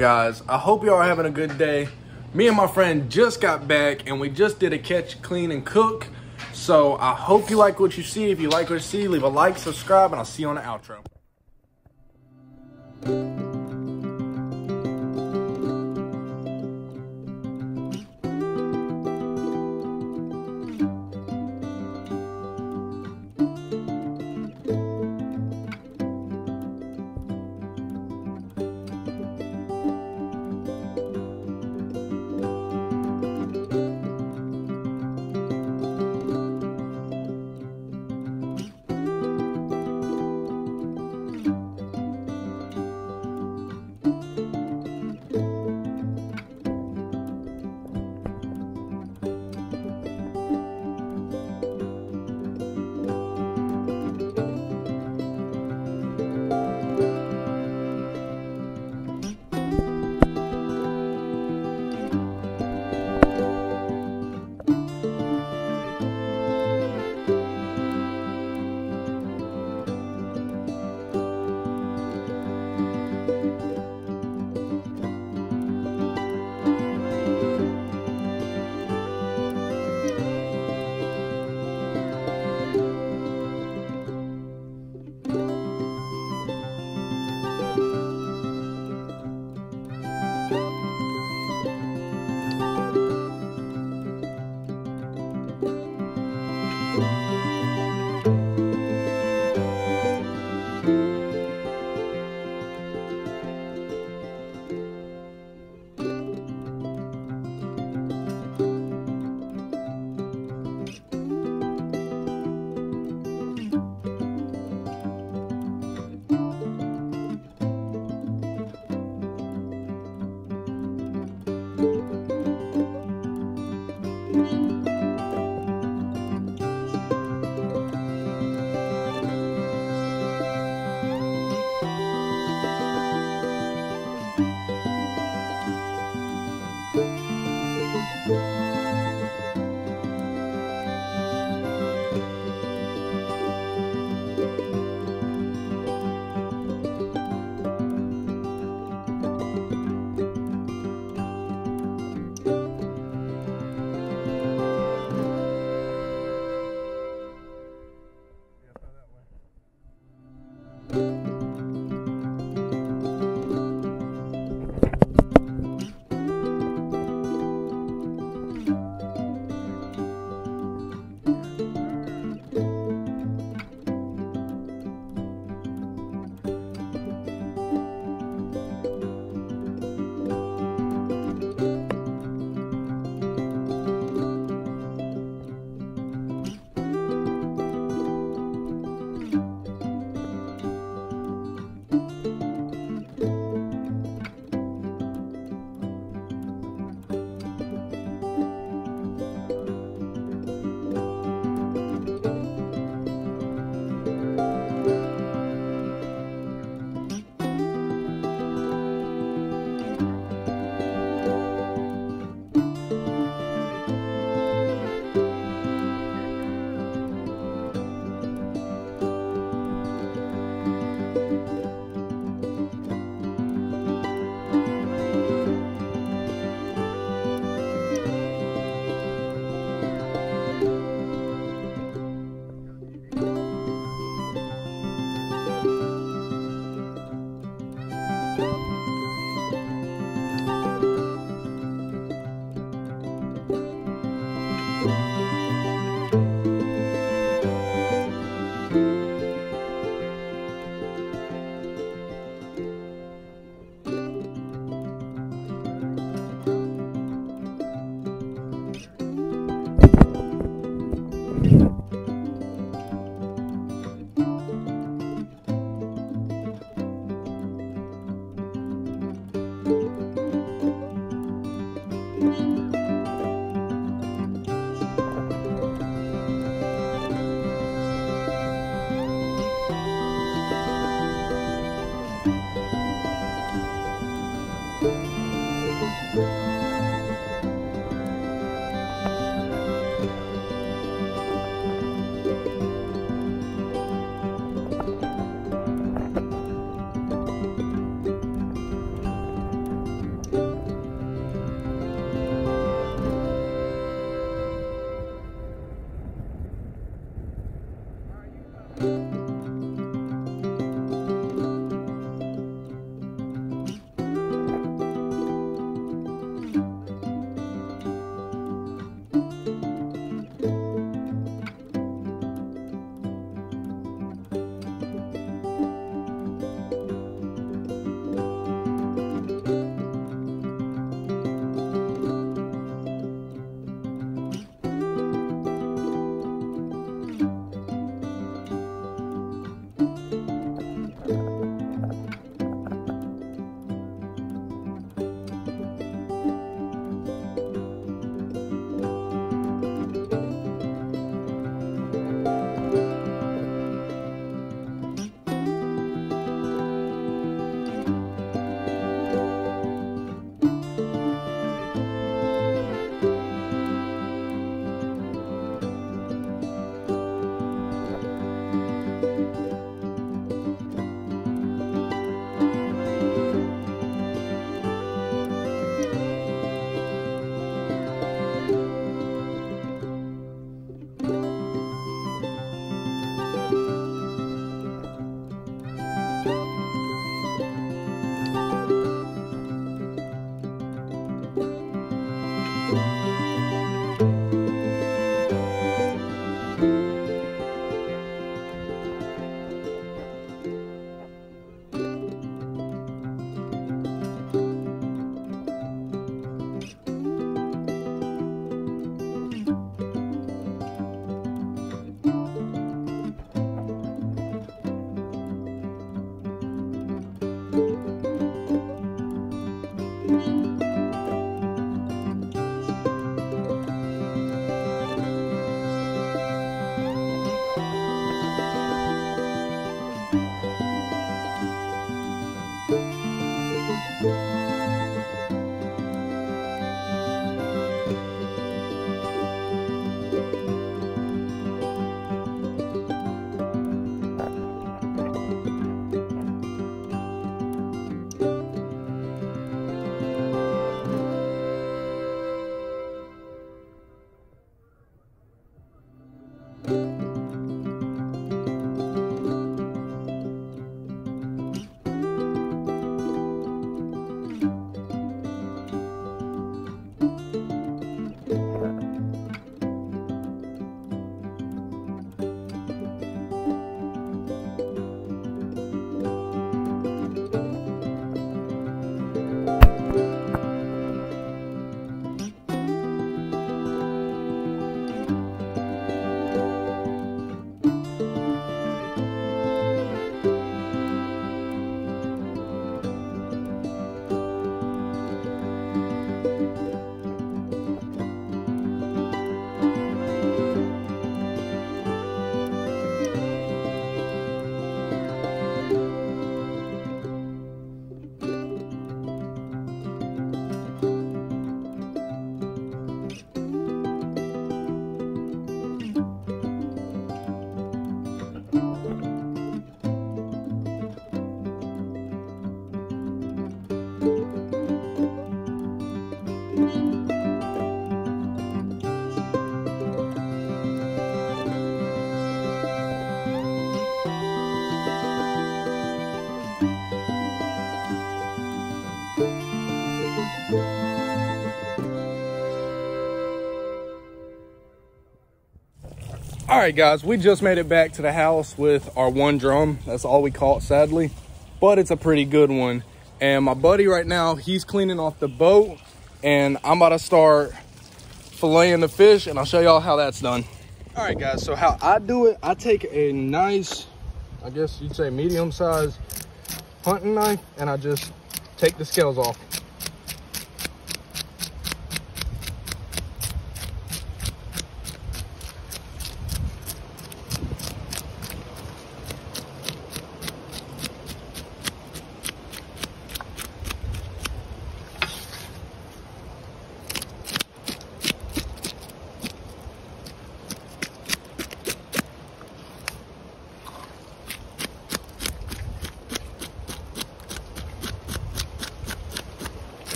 guys? I hope y'all are having a good day. Me and my friend just got back and we just did a catch, clean, and cook. So I hope you like what you see. If you like what you see, leave a like, subscribe, and I'll see you on the outro. All right, guys, we just made it back to the house with our one drum. That's all we caught, sadly, but it's a pretty good one. And my buddy right now, he's cleaning off the boat and I'm about to start filleting the fish and I'll show y'all how that's done. All right, guys, so how I do it, I take a nice, I guess you'd say medium size hunting knife and I just take the scales off.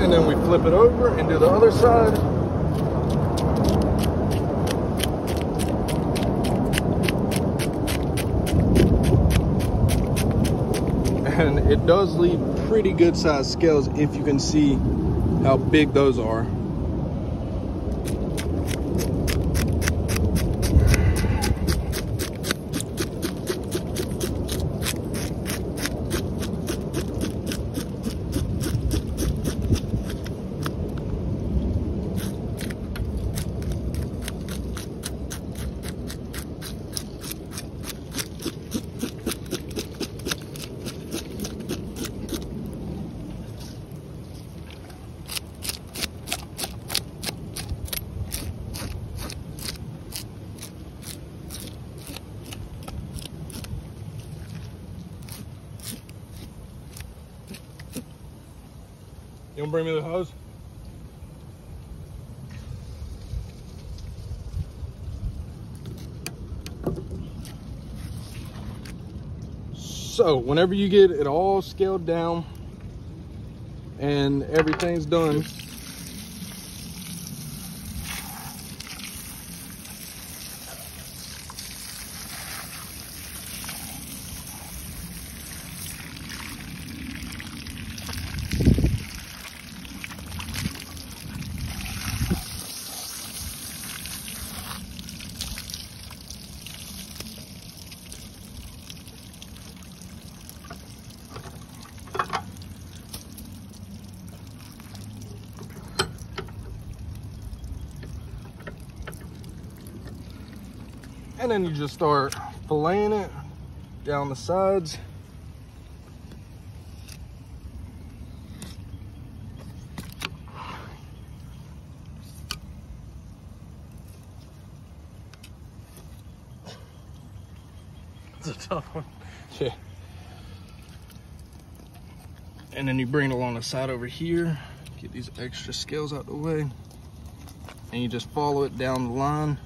And then we flip it over and do the other side. And it does leave pretty good sized scales if you can see how big those are. You wanna bring me the hose? So whenever you get it all scaled down and everything's done, and then you just start filleting it down the sides. It's a tough one. Yeah. And then you bring it along the side over here, get these extra scales out the way, and you just follow it down the line.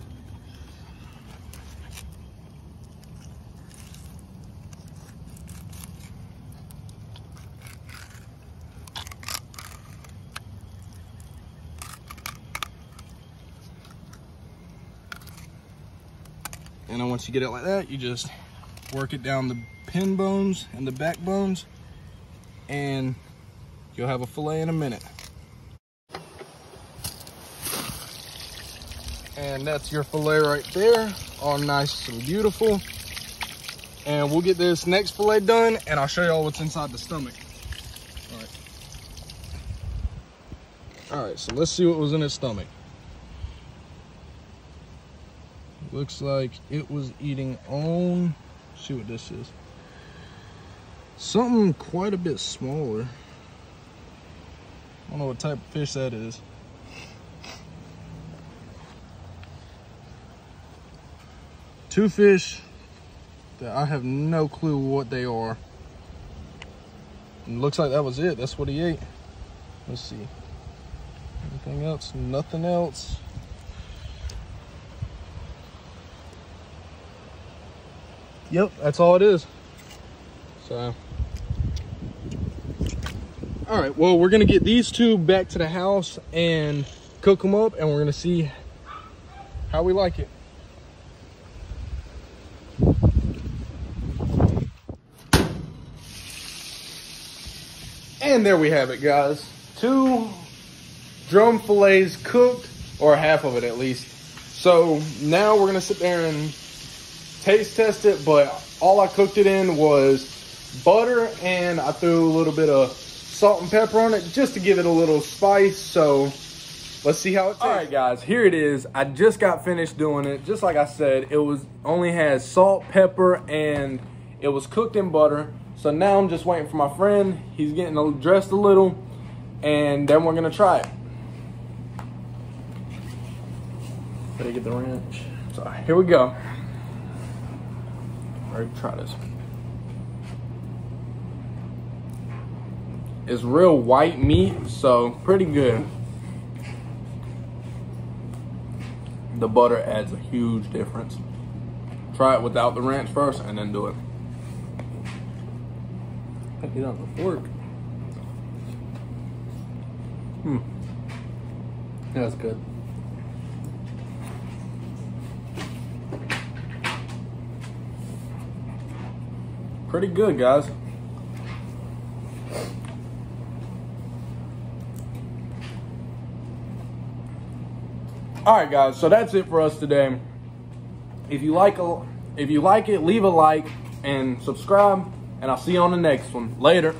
And then once you get it like that, you just work it down the pin bones and the back bones, and you'll have a fillet in a minute. And that's your fillet right there, all nice and beautiful. And we'll get this next fillet done, and I'll show y'all what's inside the stomach. All right. All right, so let's see what was in his stomach. Looks like it was eating on, see what this is. Something quite a bit smaller. I don't know what type of fish that is. Two fish that I have no clue what they are. And looks like that was it. That's what he ate. Let's see. Anything else? Nothing else. Yep, that's all it is. So, all right, well, we're gonna get these two back to the house and cook them up and we're gonna see how we like it. And there we have it, guys. Two drum fillets cooked, or half of it at least. So now we're gonna sit there and taste test it, but all I cooked it in was butter and I threw a little bit of salt and pepper on it just to give it a little spice. So let's see how it tastes. All right, guys, here it is. I just got finished doing it. Just like I said, it was only has salt, pepper, and it was cooked in butter. So now I'm just waiting for my friend. He's getting dressed a little, and then we're gonna try it. Better get the wrench. So here we go. Ready to try this. It's real white meat, so pretty good. The butter adds a huge difference. Try it without the ranch first and then do it. I get on the fork. Hmm. That's good. Pretty good, guys. All right, guys. So that's it for us today. If you like if you like it, leave a like and subscribe, and I'll see you on the next one. Later.